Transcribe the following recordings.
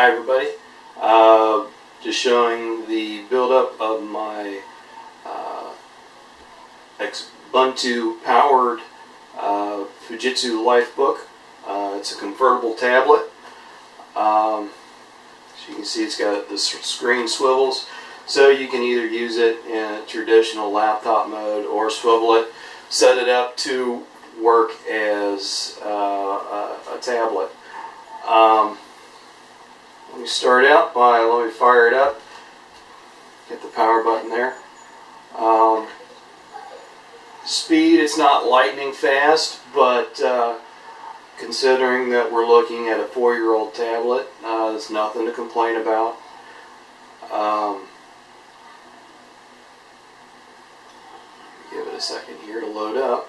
Hi everybody. Uh, just showing the buildup of my uh, Ubuntu powered uh, Fujitsu Lifebook. Uh, it's a convertible tablet. Um, as you can see it's got the screen swivels so you can either use it in a traditional laptop mode or swivel it, set it up to work as uh, a, a, tablet. Um, let me start out by, let me fire it up, get the power button there. Um, speed, it's not lightning fast, but uh, considering that we're looking at a four-year-old tablet, uh, there's nothing to complain about. Um, give it a second here to load up.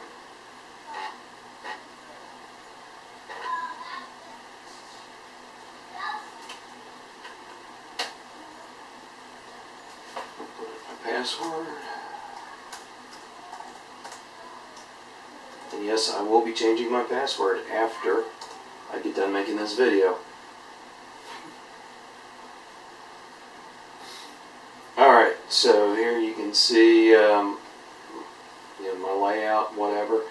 And yes, I will be changing my password after I get done making this video. Alright, so here you can see um, you know, my layout, whatever.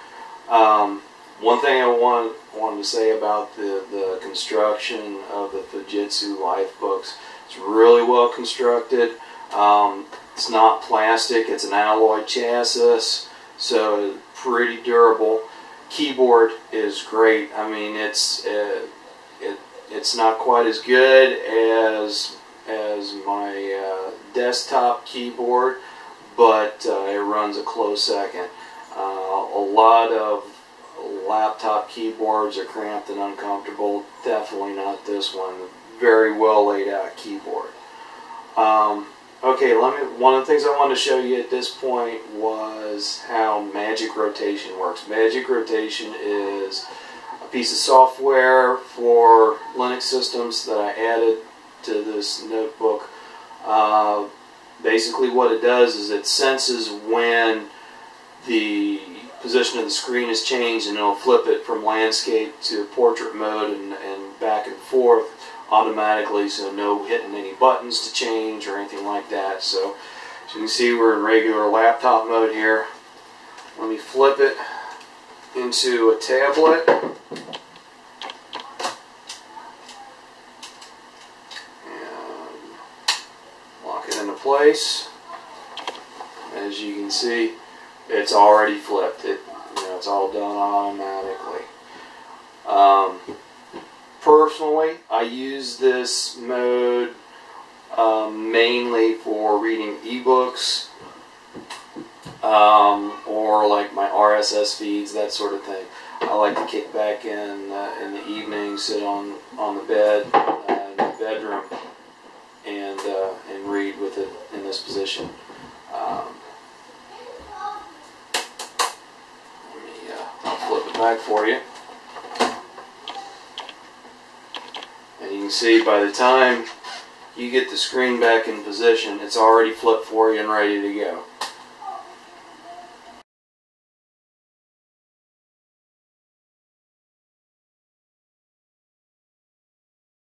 Um, one thing I want, wanted to say about the, the construction of the Fujitsu Lifebooks, it's really well constructed. Um, it's not plastic, it's an alloy chassis, so pretty durable. Keyboard is great. I mean, it's uh, it it's not quite as good as as my uh, desktop keyboard, but uh, it runs a close second. Uh, a lot of laptop keyboards are cramped and uncomfortable. Definitely not this one. Very well laid out keyboard. Um, Okay, let me. One of the things I wanted to show you at this point was how Magick Rotation works. Magick Rotation is a piece of software for Linux systems that I added to this notebook. Uh, basically, what it does is it senses when the position of the screen is changed, and it'll flip it from landscape to portrait mode and, and back and forth automatically so no hitting any buttons to change or anything like that. So as you can see we're in regular laptop mode here. Let me flip it into a tablet. And lock it into place. As you can see it's already flipped. It you know it's all done automatically. Um, personally, I use this mode um, mainly for reading ebooks um, or like my RSS feeds, that sort of thing. I like to kick back in uh, in the evening, sit on on the bed uh, in the bedroom, and uh, and read with it in this position. Um, let me uh, I'll flip it back for you. Can see by the time you get the screen back in position, it's already flipped for you and ready to go.